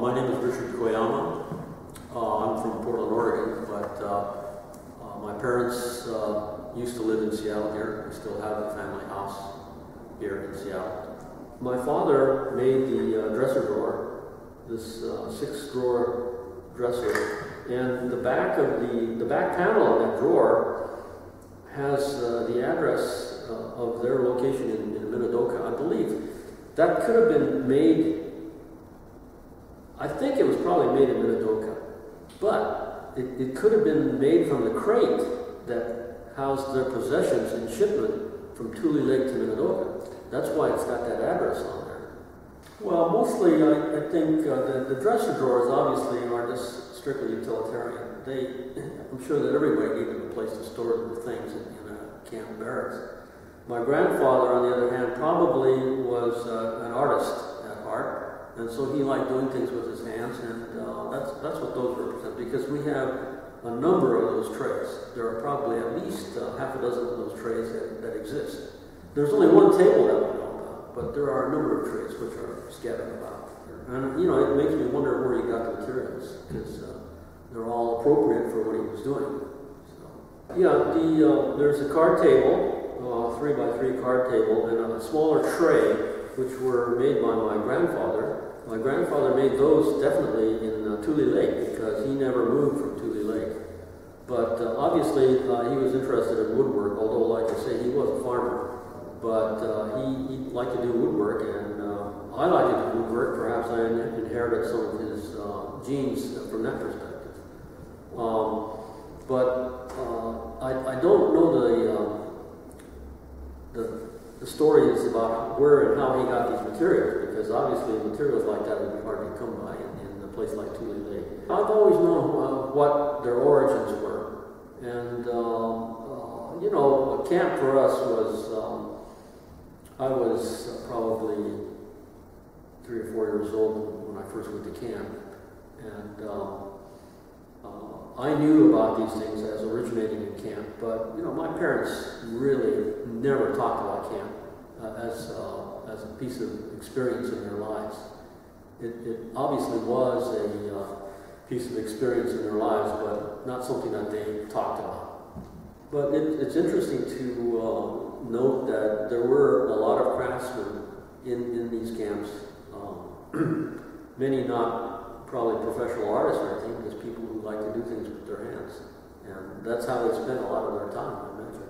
my name is Richard Koyama. Uh, I'm from Portland, Oregon, but uh, uh, my parents used to live in Seattle here. We still have a family house here in Seattle. My father made the dresser drawer, this uh, six drawer dresser, and the back of the, the back panel of that drawer has uh, the address uh, of their location in, in Minidoka, I believe. That could have been made, I think it was probably made in Minidoka, but it, it could have been made from the crate that housed their possessions in shipment from Tule Lake to Minidoka. That's why it's got that address on there. Well, mostly I, I think uh, the, the dresser drawers obviously are just strictly utilitarian. They, I'm sure that everybody needed a place to store their things in, in a camp barracks. My grandfather, on the other hand, probably was uh, an artist and so he liked doing things with his hands, and uh, that's, that's what those represent, because we have a number of those trays. There are probably at least uh, half a dozen of those trays that, that exist. There's only one table that we know about, but there are a number of trays which are scattered about. And, you know, it makes me wonder where he got the materials, because uh, they're all appropriate for what he was doing. So, yeah, the, uh, there's a card table, three by three card table, and a smaller tray, which were made by my grandfather. My grandfather made those definitely in uh, Tule Lake because he never moved from Tule Lake. But uh, obviously, uh, he was interested in woodwork, although, like I say, he was a farmer. But uh, he, he liked to do woodwork, and uh, I like to do woodwork. Perhaps I inherited some of his uh, genes from that perspective. Story is about where and how he got these materials, because obviously materials like that would be hard to come by in, in a place like Tule Lake. I've always known uh, what their origins were, and um, uh, you know, camp for us was um, I was probably three or four years old when I first went to camp, and um, uh, I knew about these things as originating in camp, but you know, my parents really never talked about camp uh, as uh, as a piece of experience in their lives. It, it obviously was a uh, piece of experience in their lives, but not something that they talked about. But it, it's interesting to uh, note that there were a lot of craftsmen in, in these camps, um, many not probably professional artists or anything, just people who like to do things with their hands. And that's how they spend a lot of their time, I imagine.